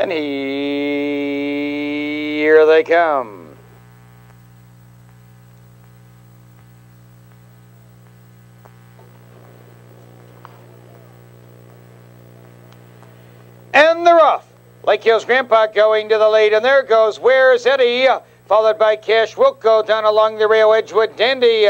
And here they come. And they're off. Lake Hills Grandpa going to the lead, and there goes Where's Eddie, followed by Cash Wilco down along the rail, Edgewood Dandy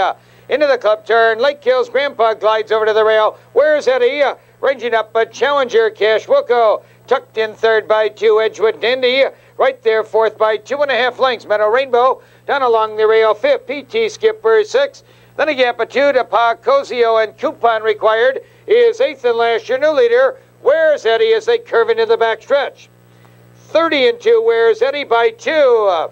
into the club turn. Lake Hills Grandpa glides over to the rail. Where's Eddie? Ranging up, but Challenger Cash Wilco tucked in third by two, Edgewood Dandy. Right there, fourth by two and a half lengths. Meadow Rainbow down along the rail, fifth. PT Skipper six. Then a gap of two to Pacozio and Coupon required is eighth and last. Your new leader. Where's Eddie as they curve into the back stretch? 30 and 2. Where's Eddie by 2? Uh,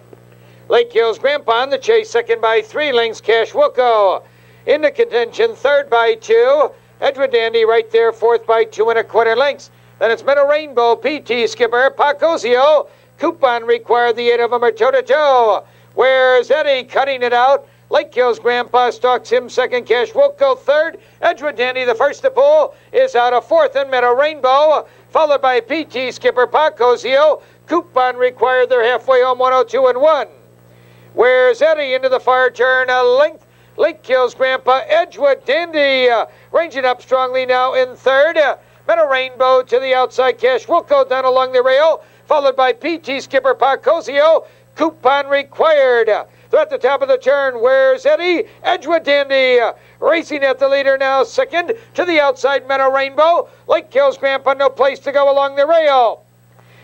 Lake Hills Grandpa in the chase, second by 3. Links Cash Wilco. Into contention, third by 2. Edgewood Dandy right there, fourth by 2 and a quarter lengths. Then it's Meadow Rainbow, PT Skipper, Pacozio. Coupon required, the eight of them are toe to toe. Where's Eddie cutting it out? Lake Hills Grandpa stalks him second. Cash Wilco third. Edgewood Dandy, the first to pull, is out of fourth. And Meadow Rainbow, followed by PT Skipper Pacozio. Coupon required. They're halfway home, 102 and 1. Where's Eddie into the far turn? A length. Lake Hills Grandpa Edgewood Dandy uh, ranging up strongly now in third. Uh, Meadow Rainbow to the outside. Cash Wilco down along the rail, followed by PT Skipper Pacozio. Coupon required. They're at the top of the turn. Where's Eddie? Edgewood Dandy uh, racing at the leader now. Second to the outside. Meadow Rainbow. Lake Hills Grandpa, no place to go along the rail.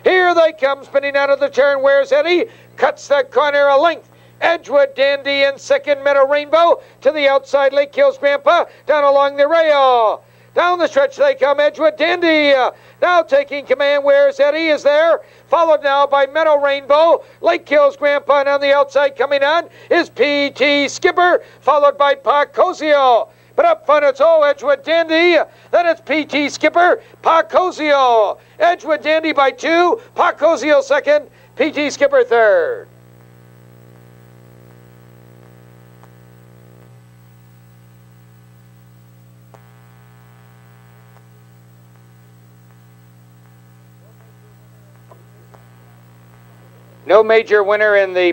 Here they come, spinning out of the turn. Where's Eddie? Cuts the corner a length. Edgewood Dandy in second. Meadow Rainbow to the outside. Lake Hills Grandpa down along the rail. Down the stretch they come. Edgewood Dandy uh, now taking command. Where's Eddie? Is there. Followed now by Meadow Rainbow. Lake Hills Grandpa and on the outside coming on is PT Skipper. Followed by Pacozio. But up front, it's all Edgewood Dandy. Then it's PT Skipper, Pacozio. Edgewood Dandy by two, Pacozio second, PT Skipper third. No major winner in the